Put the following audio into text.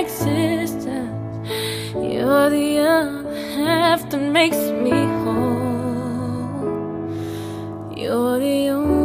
existence. You're the other half that makes me whole. You're the only.